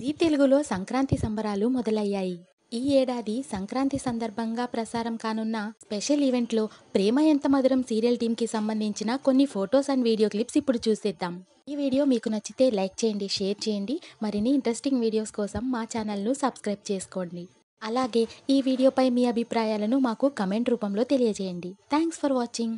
G తెలుగులో సంక్రాంతి సంబరాలు మొదలయ్యాయి. ఈ ఏడాది సంక్రాంతి సందర్భంగా ప్రసారం కానున్న స్పెషల్ ఈవెంట్లో ప్రేమ ఎంత మధురం సీరియల్ టీంకి సంబంధించిన కొన్ని ఫొటోస్ అండ్ వీడియో క్లిప్స్ ఇప్పుడు చూసేద్దాం. ఈ వీడియో మీకు నచ్చితే లైక్ చేయండి షేర్ చేయండి. మరిన్ని ఇంట్రెస్టింగ్ వీడియోస్ కోసం మా ఛానల్ను సబ్స్క్రైబ్ చేసుకోండి. అలాగే ఈ వీడియోపై మీ అభిప్రాయాలను మాకు కమెంట్ రూపంలో తెలియజేయండి. Thanks for watching.